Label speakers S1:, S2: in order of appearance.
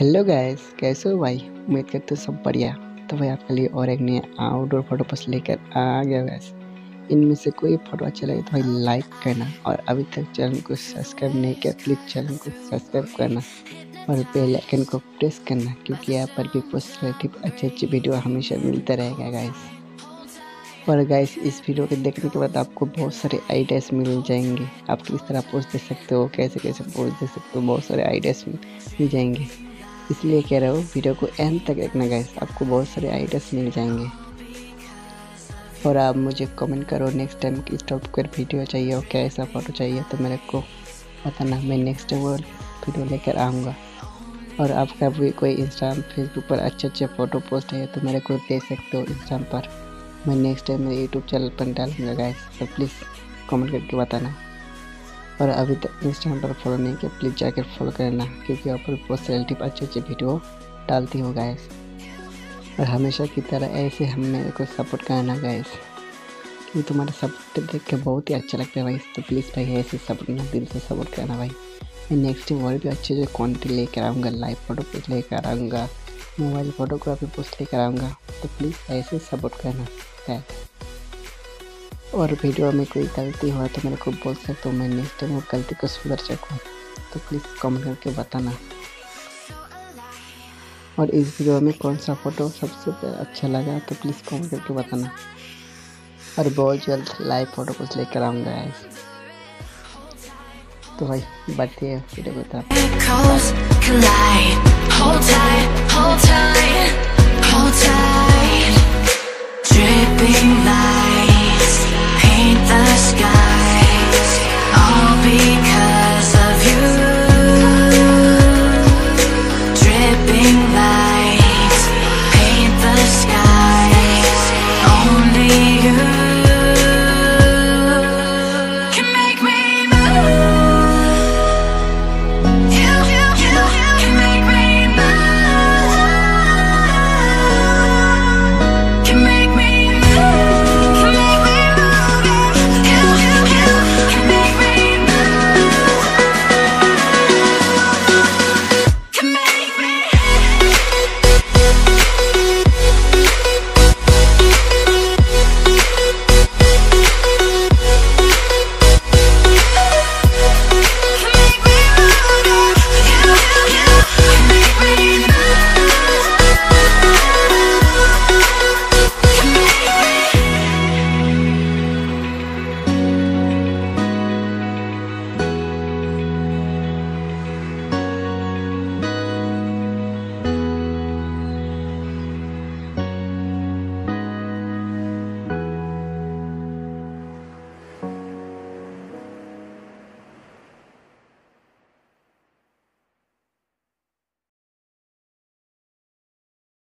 S1: Hello guys कैसे हो भाई? उम्मीद करते सब बढ़िया। तो भाई आपके लिए और एक नया आउटडोर फ़ोटो पोस्ट लेकर आ गया गैस इनमें से कोई फ़ोटो अच्छा लगे तो भाई लाइक करना और अभी तक चैनल को सब्सक्राइब नहीं किया प्लीज़ चैनल को सब्सक्राइब करना और बेल आइकन को प्रेस करना क्योंकि यहाँ पर भी पोस्ट रिलेटिव अच्छे अच्छे वीडियो हमेशा मिलता रहेगा गाइस और गाइस इस वीडियो को देखने के बाद आपको बहुत सारे आइडियाज़ मिल जाएँगे। आप किस तरह पोस्ट दे सकते हो, कैसे कैसे पोस्ट दे सकते हो, बहुत सारे आइडियाज़ मिल जाएँगे। इसलिए कह रहा हूँ वीडियो को एंड तक देखना गाइस आपको बहुत सारे आइडियाज़ मिल जाएँगे। और आप मुझे कमेंट करो नेक्स्ट टाइम किस टॉपिक पर वीडियो चाहिए और कैसा फ़ोटो चाहिए तो मेरे को बताना। मैं नेक्स्ट टाइम वो वीडियो लेकर आऊँगा। और आपका भी कोई इंस्टाग्राम फेसबुक पर अच्छे अच्छे फ़ोटो पोस्ट है तो मेरे को दे सकते हो इंस्टाग्राम पर। मैं नेक्स्ट टाइम मेरे यूट्यूब चैनल पर डालूँगा गाइस तो प्लीज़ कमेंट करके बताना। और अभी तक इंस्टाग्राम पर फॉलो नहीं किया प्लीज़ जाकर फॉलो करना क्योंकि यहाँ पर अच्छे अच्छे वीडियो डालती हूँ गैस और हमेशा की तरह ऐसे हम मेरे को सपोर्ट करना गैस क्योंकि तुम्हारा सपोर्ट देख के बहुत ही अच्छा लगता है, भाई। तो प्लीज़ भाई, ऐसे सपोर्ट ना, दिल से सपोर्ट करना, भाई। मैं नेक्स्ट और भी अच्छे अच्छे क्वान्टिटी लेकर आऊँगा लाइव फ़ोटो पोस्ट लेकर आऊँगा मोबाइल फोटोग्राफी पोस्ट लेकर आऊँगा। तो प्लीज़ ऐसे सपोर्ट करना है और वीडियो में कोई गलती हो तो मेरे को बोल सकते हो, मैं नेक्स्ट टाइम वो गलती को सुधर सकूँ। तो प्लीज़ कमेंट करके बताना। और इस वीडियो में कौन सा फ़ोटो सबसे अच्छा लगा तो प्लीज़ कमेंट करके बताना। और बहुत जल्द लाइव फ़ोटो कुछ लेकर आऊँगा तो भाई, बढ़ती है, वीडियो को तरफ़